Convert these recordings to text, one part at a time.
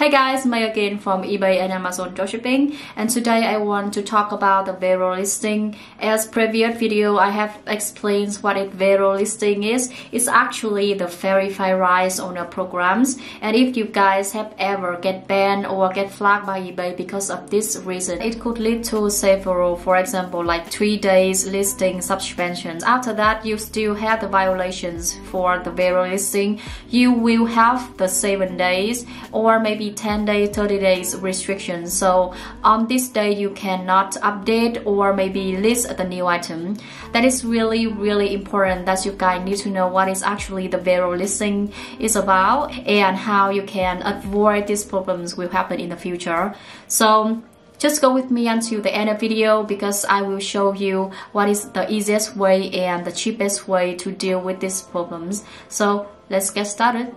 Hey guys, May again from eBay and Amazon dropshipping and today I want to talk about the Vero listing. As previous video I have explained what a Vero listing is. It's actually the verify rights owner programs and if you guys have ever get banned or get flagged by eBay because of this reason, it could lead to several, for example like 3 days listing suspensions. After that you still have the violations for the Vero listing. You will have the 7 days or maybe 10 days 30 days restriction so on this day you cannot update or maybe list the new item that is really really important that you guys need to know what is actually the Vero listing is about and how you can avoid these problems will happen in the future so just go with me until the end of video because I will show you what is the easiest way and the cheapest way to deal with these problems. So let's get started.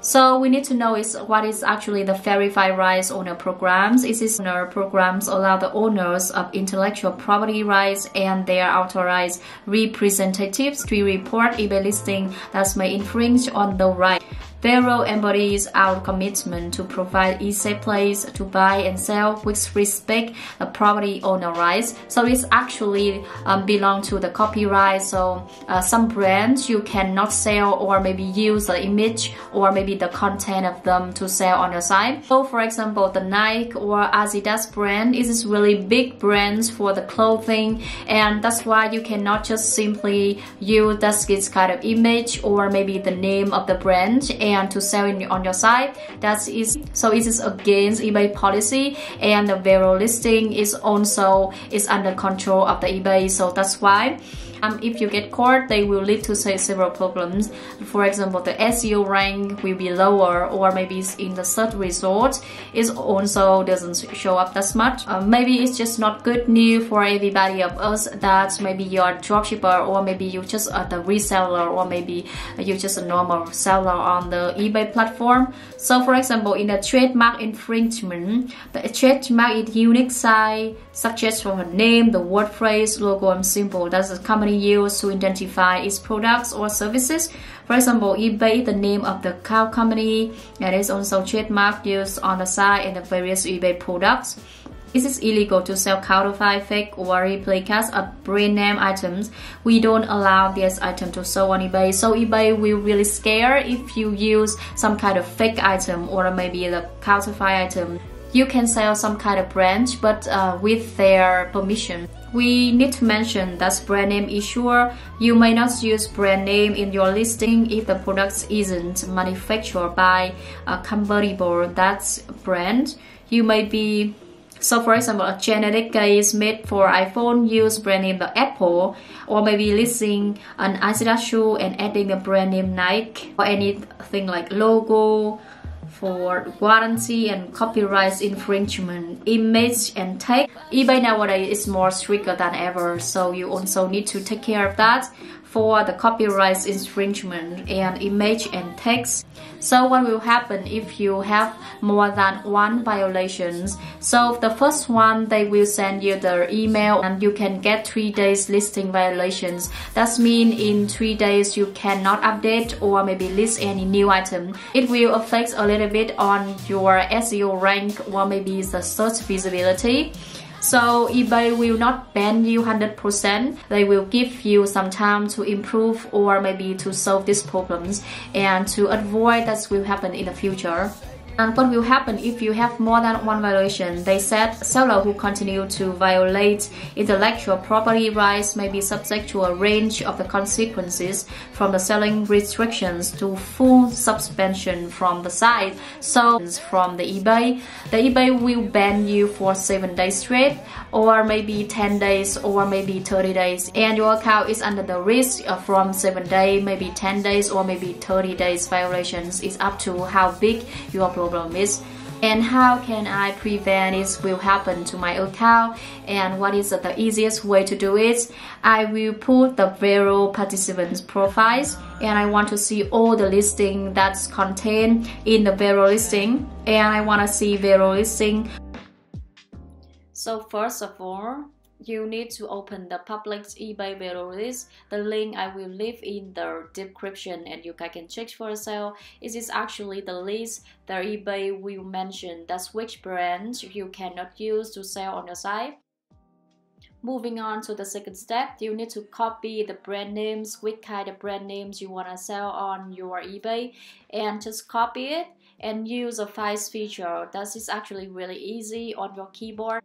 So we need to know is what is actually the verified rights owner programs. Is owner programs allow the owners of intellectual property rights and their authorized representatives to report eBay listing that may infringe on the right. Vero embodies our commitment to provide easy place to buy and sell with respect the property owner rights. So it's actually um, belong to the copyright. So uh, some brands you cannot sell or maybe use the image or maybe the content of them to sell on your site. So for example, the Nike or Adidas brand is really big brands for the clothing and that's why you cannot just simply use that kind of image or maybe the name of the brand and to sell it on your site. That is so it is against eBay policy and the Vero listing is also is under control of the eBay. So that's why um, if you get caught, they will lead to say several problems. For example, the SEO rank will be lower or maybe in the search result it also doesn't show up that much. Uh, maybe it's just not good news for everybody of us that maybe you're a dropshipper or maybe you just are the reseller or maybe you're just a normal seller on the eBay platform. So for example, in the trademark infringement, the trademark is unique sign such as from a name, the word phrase, logo, and symbol. That's the company use to identify its products or services. For example, eBay, the name of the cow company, and is also trademark used on the site and the various eBay products. It is illegal to sell counterfeit, fake, or replicas of brand name items. We don't allow this item to sell on eBay. So eBay will really scare if you use some kind of fake item or maybe the counterfeit item you can sell some kind of brand but uh, with their permission. We need to mention that brand name issuer. You may not use brand name in your listing if the product isn't manufactured by a compatible that brand. You may be so for example, a genetic case made for iPhone use brand name the Apple, or maybe listing an Adidas shoe and adding the brand name Nike, or anything like logo, for warranty and copyright infringement, image and tag. eBay nowadays is more stricter than ever, so you also need to take care of that for the copyright infringement and image and text. So what will happen if you have more than one violations? So the first one, they will send you the email and you can get three days listing violations. That means in three days you cannot update or maybe list any new item. It will affect a little bit on your SEO rank or maybe the search visibility. So eBay will not ban you 100%. They will give you some time to improve or maybe to solve these problems and to avoid that will happen in the future. And what will happen if you have more than one violation? They said seller who continue to violate intellectual property rights may be subject to a range of the consequences from the selling restrictions to full suspension from the site. So from the eBay, the eBay will ban you for 7 days straight or maybe 10 days or maybe 30 days and your account is under the risk from 7 days, maybe 10 days or maybe 30 days violations. It's up to how big your problem problem is and how can I prevent this will happen to my account and what is the easiest way to do it. I will put the Vero participants profiles and I want to see all the listing that's contained in the Vero listing and I want to see Vero listing. So first of all, you need to open the public eBay video list. The link I will leave in the description and you guys can check for yourself. It is actually the list that eBay will mention that's which brands you cannot use to sell on your site. Moving on to the second step, you need to copy the brand names, which kind of brand names you want to sell on your eBay and just copy it and use a files feature. That is actually really easy on your keyboard.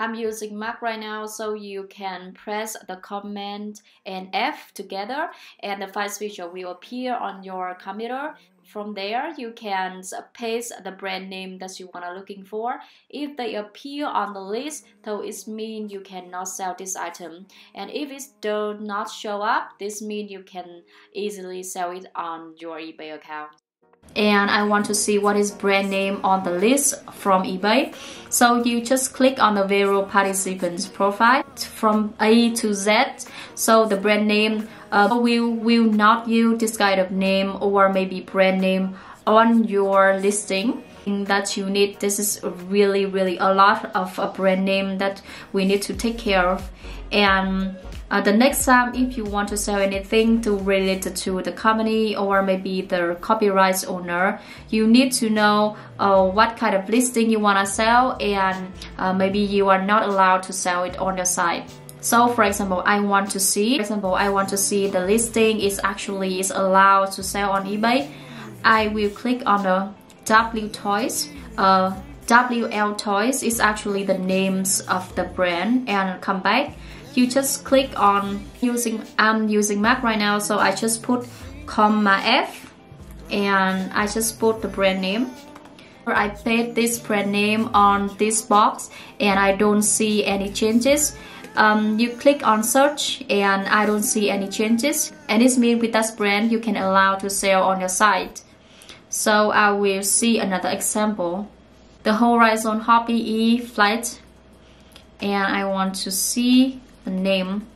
I'm using Mac right now so you can press the command and F together and the files feature will appear on your computer. From there, you can paste the brand name that you want to looking for. If they appear on the list, so it means you cannot sell this item. And if it does not show up, this means you can easily sell it on your eBay account and I want to see what is brand name on the list from eBay. So you just click on the Vero participants profile from A to Z. So the brand name uh, will will not use this kind of name or maybe brand name on your listing that you need this is really really a lot of a brand name that we need to take care of and uh, the next time, if you want to sell anything to related to the company or maybe the copyright owner, you need to know uh, what kind of listing you want to sell and uh, maybe you are not allowed to sell it on your site. So for example, I want to see, for example, I want to see the listing is actually is allowed to sell on eBay. I will click on the W Toys. Uh, WL Toys is actually the names of the brand and come back you just click on using I'm using Mac right now so I just put comma F and I just put the brand name. I paste this brand name on this box and I don't see any changes. Um, you click on search and I don't see any changes. And this means with that brand you can allow to sell on your site. So I will see another example. The Horizon Hobby E flight. And I want to see the name.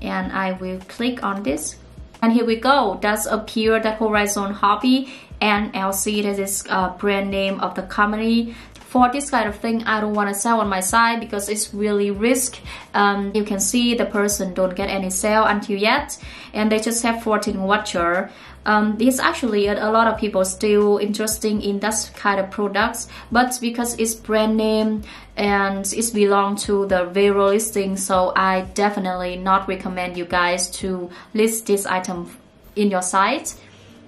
And I will click on this. And here we go. Does appear the Horizon Hobby and LC that is a brand name of the company. For this kind of thing I don't want to sell on my side because it's really risk. Um, you can see the person don't get any sale until yet and they just have 14 watcher um, it's actually a, lot of people still interested in that kind of products but because it's brand name and it's belong to the Vero listing so I definitely not recommend you guys to list this item in your site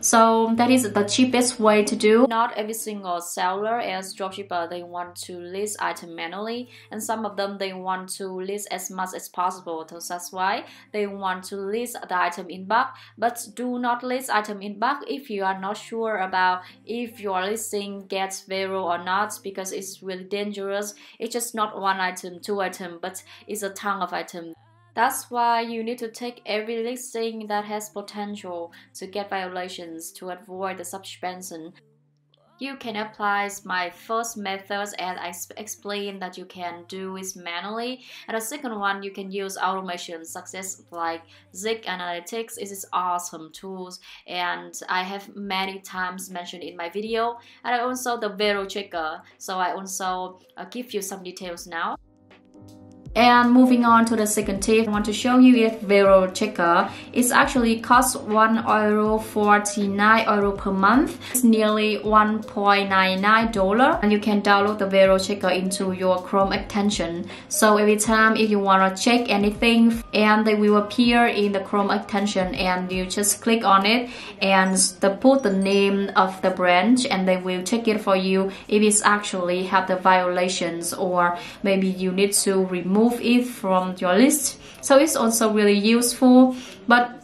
so that is the cheapest way to do. Not every single seller as dropshipper they want to list item manually and some of them they want to list as much as possible. So that's why they want to list the item in bulk but do not list item in bulk if you are not sure about if your listing gets viral or not because it's really dangerous. It's just not one item, two item but it's a ton of items. That's why you need to take every listing that has potential to get violations to avoid the suspension. You can apply my first methods and I explain that you can do it manually. And the second one, you can use automation success like Zik Analytics. Is It is awesome tools and I have many times mentioned in my video. And I also the Vero Checker. So I also uh, give you some details now. And moving on to the second tip, I want to show you if Vero Checker. It's actually cost 1 euro 49 euro per month. It's nearly 1.99 dollar. And you can download the Vero Checker into your Chrome extension. So every time if you want to check anything and they will appear in the Chrome extension and you just click on it and put the name of the branch and they will check it for you if it's actually have the violations or maybe you need to remove remove it from your list. So it's also really useful, but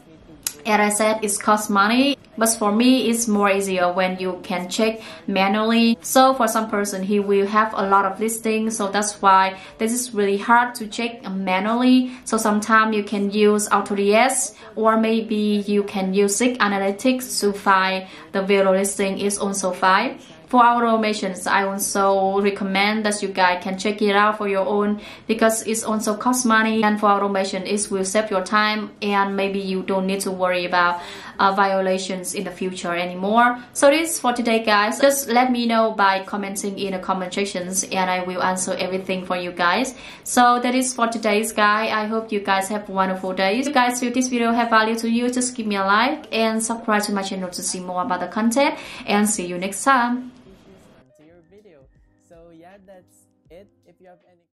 as I said, it costs money. But for me, it's more easier when you can check manually. So for some person, he will have a lot of listings. So that's why this is really hard to check manually. So sometimes you can use AutoDS or maybe you can use Zik Analytics to find the Vero listing is also fine. For our automations I also recommend that you guys can check it out for your own because it's also cost money. And for automation it will save your time and maybe you don't need to worry about uh, violations in the future anymore. So this for today guys. Just let me know by commenting in the comment sections and I will answer everything for you guys. So that is for today's guy. I hope you guys have wonderful day if you guys feel this video have value to you just give me a like and subscribe to my channel to see more about the content and see you next time